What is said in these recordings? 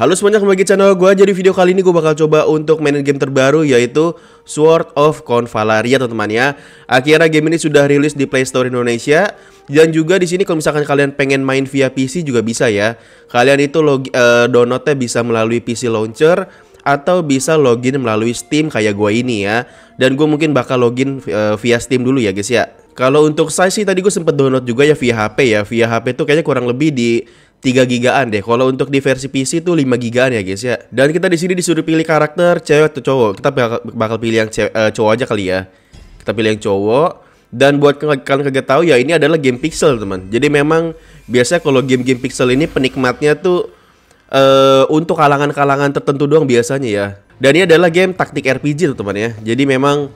Halo semuanya kembali ke channel gue Jadi video kali ini gue bakal coba untuk mainin game terbaru Yaitu Sword of Convalaria teman-teman ya. Akhirnya game ini sudah rilis di Play Store Indonesia. Dan juga di sini kalau misalkan kalian pengen main via PC juga bisa ya. Kalian itu log uh, downloadnya bisa melalui PC Launcher Atau bisa login melalui Steam kayak gue ini ya. Dan gue mungkin bakal login uh, via Steam dulu ya guys ya. Kalau untuk size sih tadi gue sempet download juga ya via HP ya. Via HP tuh kayaknya kurang lebih di 3 gigaan deh. Kalau untuk di versi PC itu 5 gigaan ya guys ya. Dan kita di sini disuruh pilih karakter cewek atau cowok. Kita bakal, bakal pilih yang cewek, uh, cowok aja kali ya. Kita pilih yang cowok. Dan buat kalian kagak tahu ya ini adalah game pixel teman. Jadi memang biasanya kalau game-game pixel ini penikmatnya tuh uh, untuk kalangan-kalangan tertentu doang biasanya ya. Dan ini adalah game taktik RPG teman ya. Jadi memang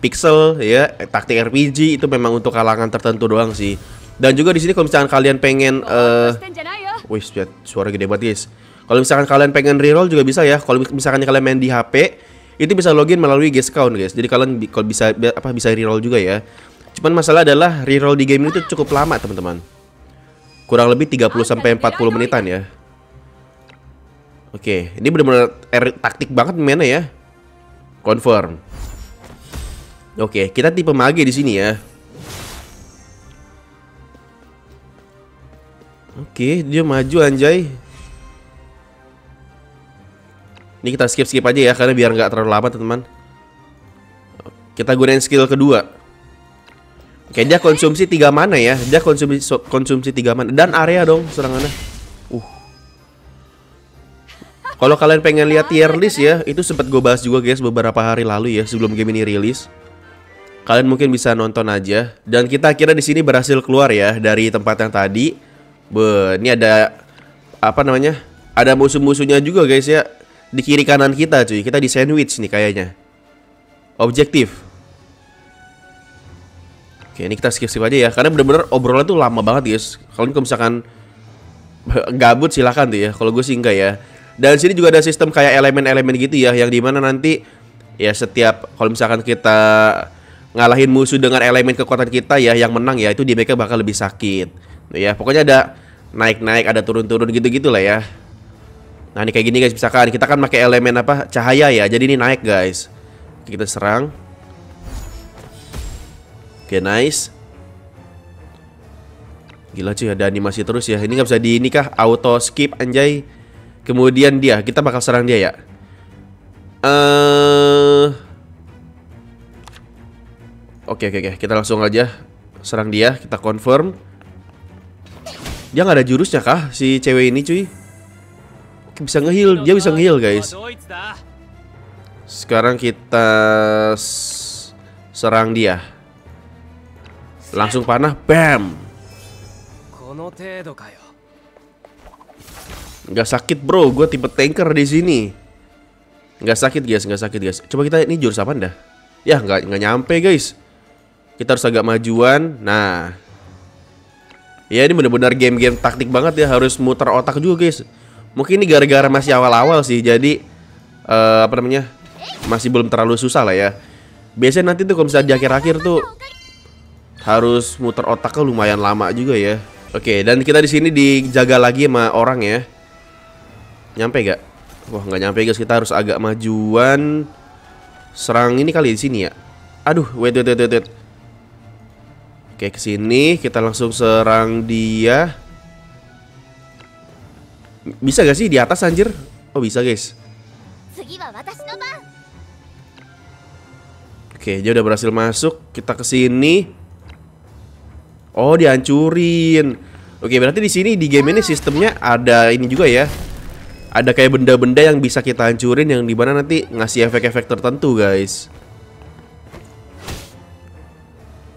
pixel ya taktik RPG itu memang untuk kalangan tertentu doang sih. Dan juga di sini kalau misalkan kalian pengen uh, Wih, suara gede banget guys. Kalau misalkan kalian pengen reroll juga bisa ya. Kalau misalkan kalian main di HP, itu bisa login melalui guest count guys. Jadi kalian kalau bisa apa bisa reroll juga ya. Cuman masalah adalah reroll di game ini tuh cukup lama, teman-teman. Kurang lebih 30 sampai 40 menitan ya. Oke, ini benar-benar er, taktik banget mainnya ya. Confirm. Oke, kita tipe mage di sini ya. Oke, dia maju anjay. Ini kita skip-skip aja ya karena biar nggak terlalu lama, teman-teman. Kita gunain skill kedua. Oke, dia konsumsi tiga mana ya? Dia konsumsi konsumsi tiga mana dan area dong serangannya. Uh. Kalau kalian pengen lihat tier list ya, itu sempat gue bahas juga guys beberapa hari lalu ya sebelum game ini rilis. Kalian mungkin bisa nonton aja. Dan kita kira di sini berhasil keluar ya dari tempat yang tadi Be, ini ada apa namanya? Ada musuh-musuhnya juga guys ya di kiri kanan kita cuy. Kita di sandwich nih kayaknya. Objektif. Oke, ini kita skip-skip aja ya karena bener-bener obrolan tuh lama banget guys. Kalau misalkan gabut silahkan tuh ya. Kalau gue sih enggak ya. Dan sini juga ada sistem kayak elemen-elemen gitu ya yang di mana nanti ya setiap kalau misalkan kita ngalahin musuh dengan elemen kekuatan kita ya yang menang ya itu di mereka bakal lebih sakit. Ya, pokoknya ada naik-naik ada turun-turun gitu-gitu lah ya. Nah ini kayak gini guys misalkan kita kan pakai elemen apa cahaya ya jadi ini naik guys. Kita serang. Oke nice. Gila cuy ada animasi terus ya. Ini nggak bisa di ini kah? Auto skip anjay. Kemudian dia kita bakal serang dia ya? Uh... Oke oke oke. Kita langsung aja serang dia kita confirm dia nggak ada jurusnya kah si cewek ini cuy? Bisa ngeheal, dia bisa ngeheal guys. Sekarang kita serang dia. Langsung panah, bam. Gak sakit bro, gue tipe tanker di sini. Gak sakit guys, gak sakit guys. Coba kita ini jurus apa dah? Ya nggak nggak nyampe guys. Kita harus agak majuan. Nah, Ya ini benar-benar game-game taktik banget ya harus muter otak juga guys. Mungkin ini gara-gara masih awal-awal sih jadi uh, apa namanya masih belum terlalu susah lah ya. Biasanya nanti tuh kalau misalnya di akhir-akhir tuh harus muter otaknya lumayan lama juga ya. Oke dan kita di sini dijaga lagi sama orang ya. Nyampe gak? Wah nggak nyampe guys kita harus agak majuan. Serang ini kali di sini ya. Aduh wait wait wait wait. Oke, ke sini kita langsung serang dia. Bisa gak sih di atas anjir? Oh, bisa, guys. Oke, dia udah berhasil masuk. Kita ke sini. Oh, dihancurin. Oke, berarti di sini di game ini sistemnya ada ini juga ya. Ada kayak benda-benda yang bisa kita hancurin yang di mana nanti ngasih efek-efek tertentu, guys.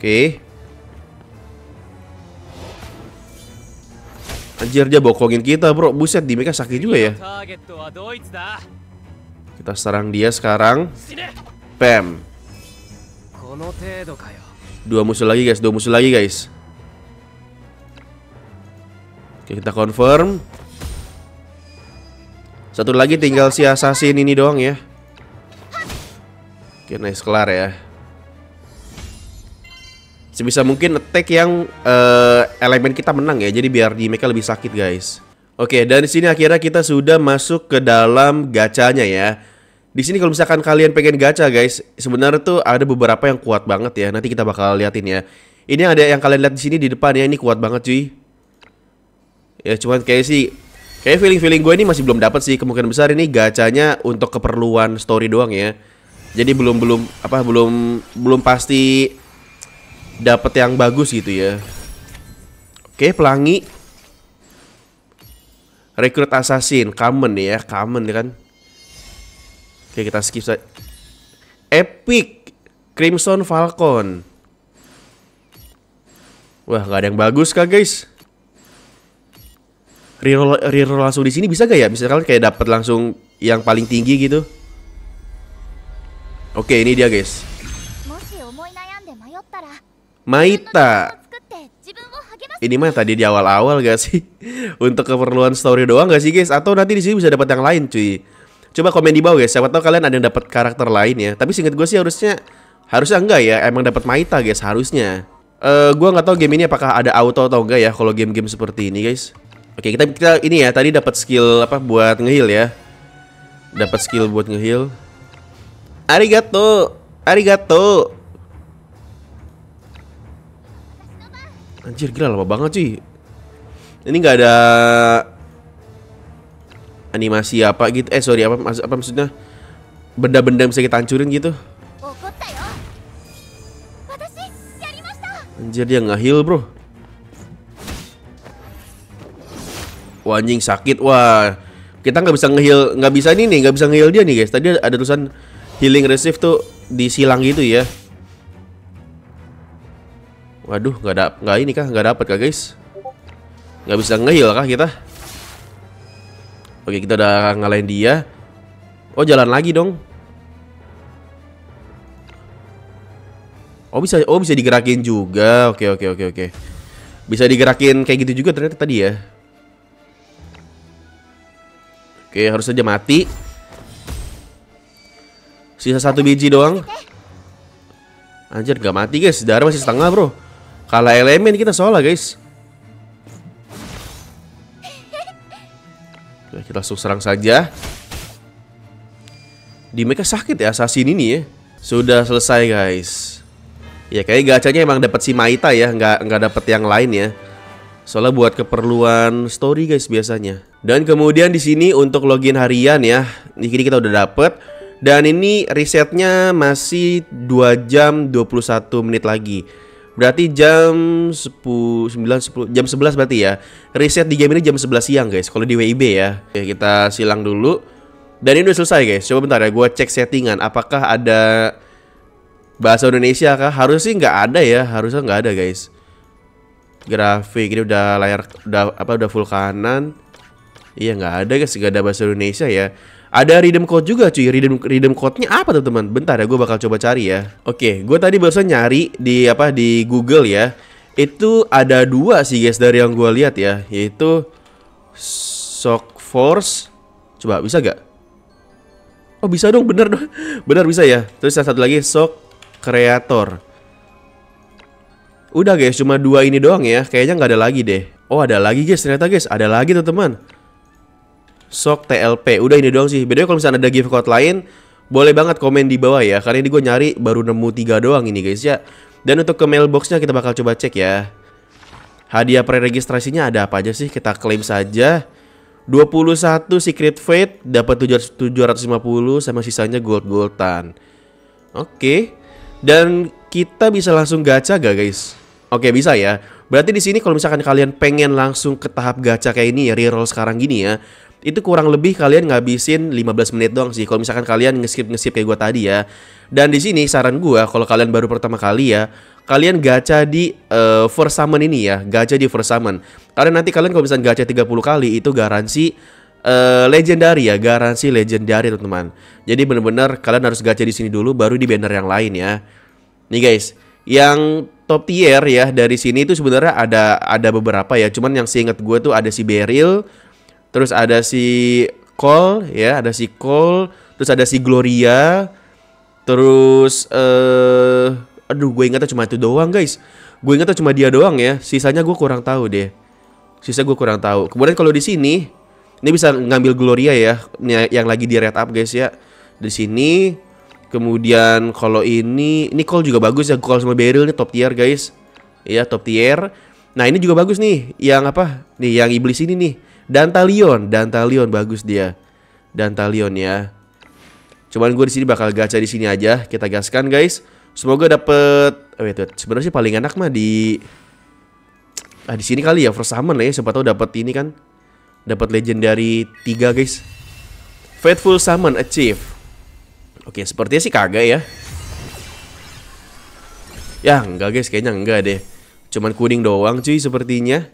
Oke. Anjir dia bokongin kita bro. Buset di mereka sakit juga ya. Kita serang dia sekarang. Pam. Dua musuh lagi guys. Dua musuh lagi guys. Oke kita confirm. Satu lagi tinggal si assassin ini doang ya. Oke nice. Kelar ya. Sebisa mungkin attack yang uh, elemen kita menang ya. Jadi biar di mereka lebih sakit guys. Oke, dan di sini akhirnya kita sudah masuk ke dalam gacanya ya. Di sini kalau misalkan kalian pengen gacha guys, sebenarnya tuh ada beberapa yang kuat banget ya. Nanti kita bakal liatin ya. Ini ada yang kalian lihat di sini di depan ya, ini kuat banget cuy. Ya cuman kayak sih kayak feeling-feeling gue ini masih belum dapat sih kemungkinan besar ini gacanya untuk keperluan story doang ya. Jadi belum belum apa belum belum pasti dapat yang bagus gitu ya. Oke, pelangi Rekrut assassin, common ya, common ya kan. Oke, kita skip saja. Epic Crimson Falcon. Wah, nggak ada yang bagus kah, guys? Reroll, reroll langsung di sini bisa gak ya? Misalkan kayak dapat langsung yang paling tinggi gitu. Oke, ini dia, guys. Maita. Ini mah tadi di awal-awal gak sih? Untuk keperluan story doang gak sih guys? Atau nanti di sini bisa dapat yang lain cuy? Coba komen di bawah guys. Siapa tahu kalian ada yang dapat karakter lain ya. Tapi singkat gue sih harusnya harusnya enggak ya. Emang dapat Maita guys harusnya. Eh uh, gue nggak tahu game ini apakah ada auto atau enggak ya kalau game-game seperti ini guys. Oke kita kita ini ya tadi dapat skill apa buat ngeheal ya. Dapat skill buat ngeheal. Arigato, arigato. Anjir gila lama banget cuy. Ini nggak ada Animasi apa gitu. Eh sorry apa, apa maksudnya? Benda-benda yang bisa kita hancurin gitu. Anjir dia nggak heal bro. Wah anjing sakit. Wah kita nggak bisa ngeheal nggak bisa ini nih nggak bisa ngeheal dia nih guys. Tadi ada tulisan healing receive tuh disilang gitu ya Waduh, nggak ada nggak ini kah? Nggak dapat kah guys? Nggak bisa ngehil kah kita? Oke, kita udah ngalahin dia. Oh, jalan lagi dong. Oh bisa, oh bisa digerakin juga. Oke, oke, oke, oke. Bisa digerakin kayak gitu juga ternyata tadi ya. Oke, harus saja mati. Sisa satu biji doang. Anjir, nggak mati guys. Darah masih setengah bro. Kalah elemen kita soalnya guys. Oke, kita langsung serang saja. Di mereka sakit ya assassin ini ya. Sudah selesai guys. Ya kayak gacanya emang dapat si Maita ya nggak nggak dapat yang lain ya. Soalnya buat keperluan story guys biasanya. Dan kemudian di sini untuk login harian ya Di sini kita udah dapet. Dan ini risetnya masih 2 jam 21 menit lagi Berarti jam 10 9 10 jam 11 berarti ya. Reset di game ini jam 11 siang guys kalau di WIB ya. Oke, kita silang dulu. Dan ini udah selesai guys. Coba bentar ya gue cek settingan apakah ada bahasa Indonesia kah? Harusnya sih nggak ada ya. Harusnya nggak ada guys. Grafik ini udah layar udah apa udah full kanan. Iya nggak ada guys, nggak ada bahasa Indonesia ya. Ada redeem code juga cuy. Redeem redeem code-nya apa teman-teman? Bentar ya, gue bakal coba cari ya. Oke, gue tadi barusan nyari di apa di Google ya. Itu ada dua sih guys dari yang gue lihat ya, yaitu Shock Force. Coba bisa gak? Oh bisa dong, bener dong, bener bisa ya. Terus yang satu lagi Shock Creator. Udah guys, cuma dua ini doang ya. Kayaknya nggak ada lagi deh. Oh ada lagi guys, ternyata guys, ada lagi teman-teman. Sok TLP. Udah ini doang sih. Beda kalau misalnya ada gift code lain, boleh banget komen di bawah ya. Karena ini gue nyari baru nemu tiga doang ini guys ya. Dan untuk ke mailboxnya kita bakal coba cek ya. Hadiah preregistrasinya ada apa aja sih? Kita klaim saja. 21 Secret Fate dapat 750 sama sisanya gold-goldan. Oke. Dan kita bisa langsung gacha gak guys? Oke, bisa ya. Berarti di sini kalau misalkan kalian pengen langsung ke tahap gacha kayak ini ya, reroll sekarang gini ya itu kurang lebih kalian ngabisin 15 menit doang sih. Kalau misalkan kalian ngeskip ngeskip kayak gue tadi ya. Dan di sini saran gue kalau kalian baru pertama kali ya kalian gacha di uh, first summon ini ya. Gacha di first summon. Karena nanti kalian kalau misalkan gacha 30 kali itu garansi uh, legendary ya. Garansi legendary teman-teman. Jadi bener-bener kalian harus gacha di sini dulu baru di banner yang lain ya. Nih guys. Yang top tier ya dari sini itu sebenarnya ada ada beberapa ya. Cuman yang seingat gue tuh ada si Beryl Terus ada si Cole ya, ada si Cole, terus ada si Gloria. Terus eh uh, aduh gue ingatnya cuma itu doang, guys. Gue ingatnya cuma dia doang ya. Sisanya gue kurang tahu deh. Sisa gue kurang tahu. Kemudian kalau di sini ini bisa ngambil Gloria ya, yang lagi di red up guys ya. Di sini kemudian kalau ini ini call juga bagus ya, call sama Beryl ini top tier guys. Iya, top tier. Nah, ini juga bagus nih, yang apa? Nih, yang iblis ini nih. Dantalion, Dantalion bagus dia. Dantalion ya. Cuman gue di sini bakal gacha di sini aja. Kita gaskan guys. Semoga dapet. Oh, wait, wait. Sebenarnya sih paling enak mah di Ah di sini kali ya first summon lah ya siapa tahu dapat ini kan. Dapat legendary 3 guys. Faithful summon achieve. Oke, sepertinya sih kagak ya. Ya, enggak guys, kayaknya enggak deh. Cuman kuning doang cuy sepertinya.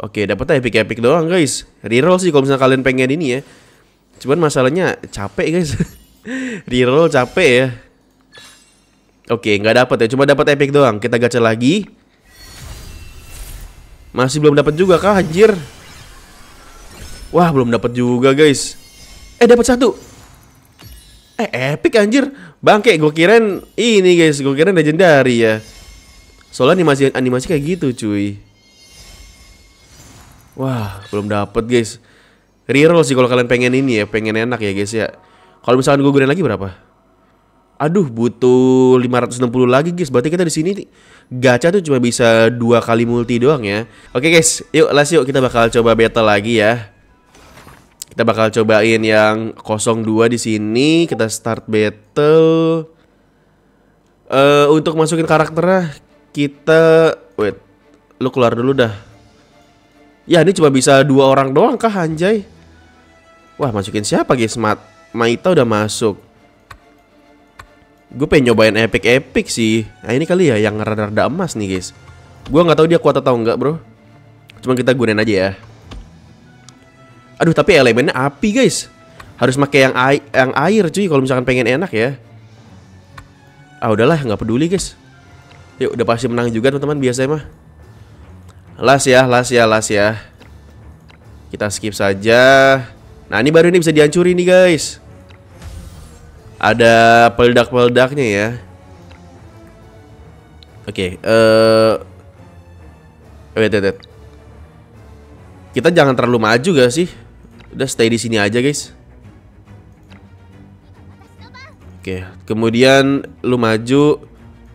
Oke, dapetnya epic-epic doang guys. Reroll sih kalau misalnya kalian pengen ini ya. Cuman masalahnya capek guys. Reroll capek ya. Oke, nggak dapat ya. Cuma dapat epic doang. Kita gacha lagi. Masih belum dapat juga kah, anjir? Wah, belum dapat juga, guys. Eh, dapat satu. Eh, epic anjir. Bangke, gue kirain ini, guys. Gue kirain legendary ya. Soalnya animasi animasi kayak gitu, cuy. Wah, belum dapat, guys. Reroll sih kalau kalian pengen ini ya, pengen enak ya, guys ya. Kalau misalkan gue gunain lagi berapa? Aduh, butuh 560 lagi guys. Berarti kita di sini gacha tuh cuma bisa dua kali multi doang ya. Oke guys, yuk las yuk kita bakal coba battle lagi ya. Kita bakal cobain yang 02 di sini. Kita start battle. Uh, untuk masukin karakternya kita wait. Lu keluar dulu dah. Ya, ini cuma bisa dua orang doang kah anjay? Wah, masukin siapa guys? Mat Maita udah masuk. Gue pengen nyobain epic-epic sih. Nah ini kali ya yang rada-rada emas nih guys. Gue nggak tahu dia kuat atau enggak bro. Cuma kita gunain aja ya. Aduh tapi elemennya api guys. Harus pakai yang air, yang air cuy kalau misalkan pengen enak ya. Ah udahlah nggak peduli guys. Yuk udah pasti menang juga teman-teman biasa mah. Las ya, las ya, las ya. Kita skip saja. Nah ini baru ini bisa dihancurin nih guys. Ada peledak-peledaknya ya. Oke, okay, uh, eh, wait. Kita jangan terlalu maju gak sih? Udah stay di sini aja, guys. Oke, okay, kemudian lu maju.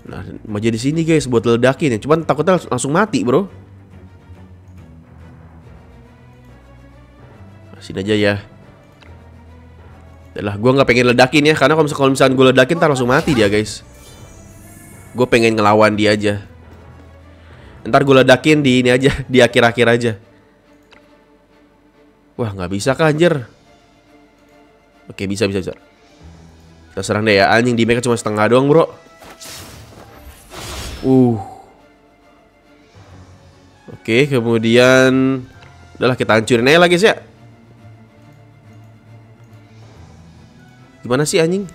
Nah, maju di sini, guys, buat ledakin ya. Cuman takutnya langsung mati, Bro. Sini aja ya. Lah, gue nggak pengen ledakin ya, karena kalau misalnya, misalnya gue ledakin, ntar langsung mati dia guys. Gue pengen ngelawan dia aja. Ntar gue ledakin di ini aja, di akhir-akhir aja. Wah, nggak bisa kah anjir? Oke, bisa, bisa, bisa. Kita serang deh ya, anjing di cuma setengah doang bro. Uh. Oke, kemudian... Udahlah kita hancurin aja lagi sih ya. Gimana sih anjing?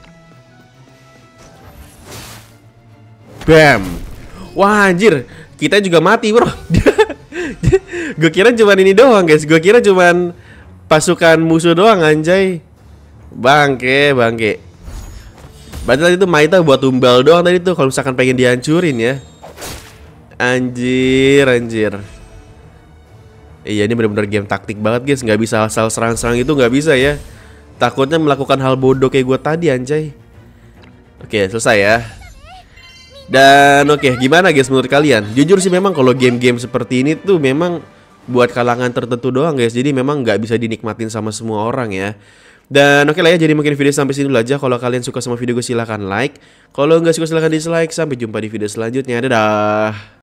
Bam. Wah anjir, kita juga mati bro. gue kira cuman ini doang guys. Gue kira cuman pasukan musuh doang anjay. Bangke, bangke. Berarti tadi tuh Maita buat tumbal doang tadi tuh kalau misalkan pengen dihancurin ya. Anjir, anjir. Iya ini bener-bener game taktik banget guys, nggak bisa asal serang-serang itu nggak bisa ya. Takutnya melakukan hal bodoh kayak gue tadi anjay Oke selesai ya Dan oke gimana guys menurut kalian Jujur sih memang kalau game-game seperti ini tuh memang Buat kalangan tertentu doang guys Jadi memang nggak bisa dinikmatin sama semua orang ya dan oke lah ya, jadi mungkin video sampai sini dulu aja. Kalau kalian suka sama video gue silahkan like. Kalau nggak suka silahkan dislike. Sampai jumpa di video selanjutnya. Dadah.